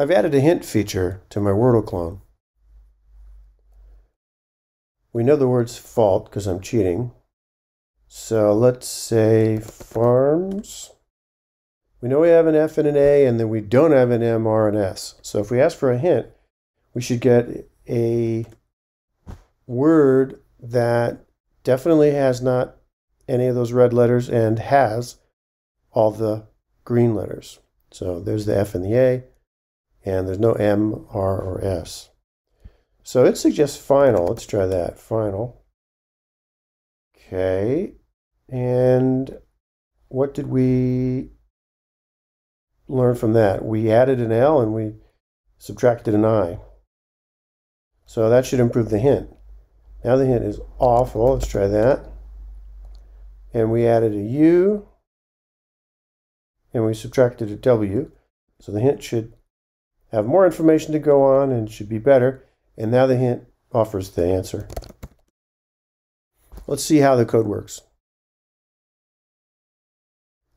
I've added a hint feature to my Wordle clone. We know the word's fault because I'm cheating. So let's say farms. We know we have an F and an A, and then we don't have an M, R, and S. So if we ask for a hint, we should get a word that definitely has not any of those red letters and has all the green letters. So there's the F and the A, and there's no M, R, or S. So it suggests final. Let's try that. Final. Okay. And what did we learn from that? We added an L and we subtracted an I. So that should improve the hint. Now the hint is awful. Let's try that. And we added a U and we subtracted a W. So the hint should have more information to go on and should be better. And now the hint offers the answer. Let's see how the code works.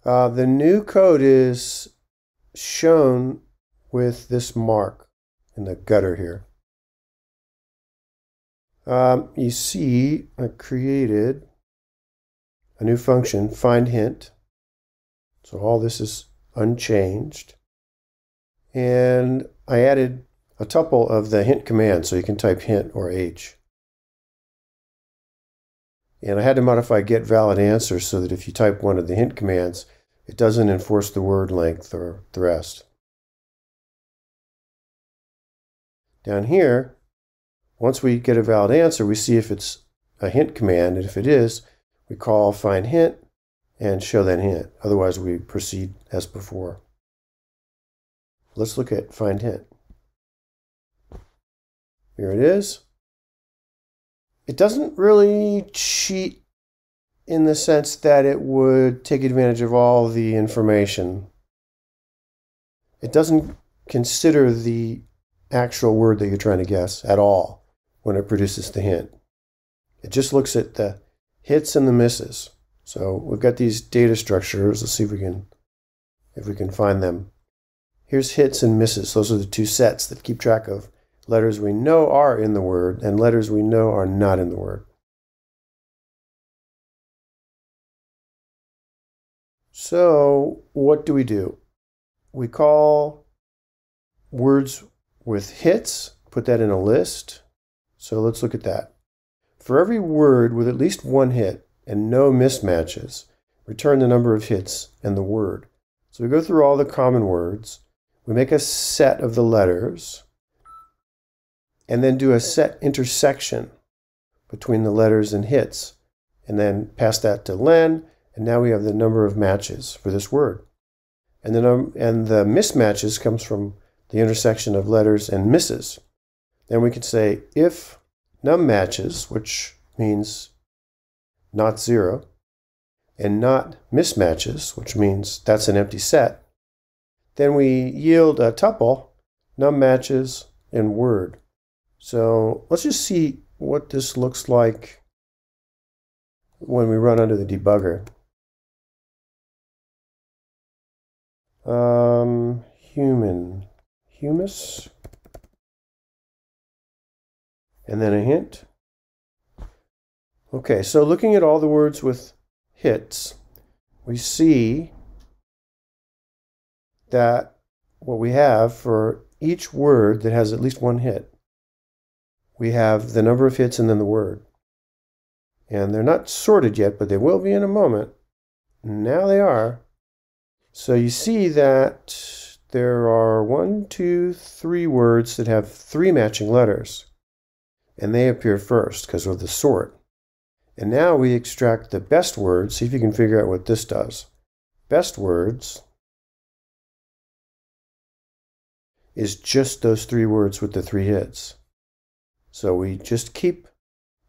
Uh, the new code is shown with this mark in the gutter here. Um, you see, I created a new function, find hint. So all this is unchanged. And I added a tuple of the hint command, so you can type hint or h. And I had to modify get valid answer so that if you type one of the hint commands, it doesn't enforce the word length or the rest. Down here, once we get a valid answer, we see if it's a hint command, and if it is, we call find hint and show that hint. Otherwise, we proceed as before. Let's look at find hint. Here it is. It doesn't really cheat in the sense that it would take advantage of all the information. It doesn't consider the actual word that you're trying to guess at all when it produces the hint. It just looks at the hits and the misses. So we've got these data structures. Let's see if we can if we can find them. Here's hits and misses. Those are the two sets that keep track of letters we know are in the word and letters we know are not in the word. So, what do we do? We call words with hits, put that in a list. So, let's look at that. For every word with at least one hit and no mismatches, return the number of hits and the word. So, we go through all the common words, we make a set of the letters, and then do a set intersection between the letters and hits, and then pass that to len, and now we have the number of matches for this word. And the, num- and the mismatches comes from the intersection of letters and misses. Then we can say if num matches, which means not zero, and not mismatches, which means that's an empty set, then we yield a tuple, num matches, and word. So let's just see what this looks like when we run under the debugger. Um, human, humus, and then a hint. Okay, so looking at all the words with hits, we see that what we have for each word that has at least one hit we have the number of hits and then the word. And they're not sorted yet, but they will be in a moment. Now they are. So you see that there are one, two, three words that have three matching letters. And they appear first because of the sort. And now we extract the best words. See if you can figure out what this does. Best words is just those three words with the three hits. So we just keep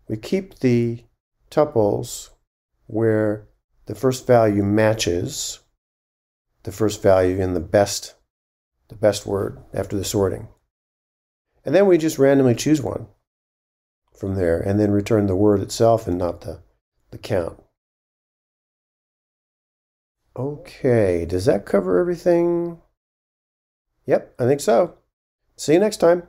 we keep the tuples where the first value matches the first value in the best the best word after the sorting. And then we just randomly choose one from there and then return the word itself and not the, the count. Okay, does that cover everything? Yep, I think so. See you next time.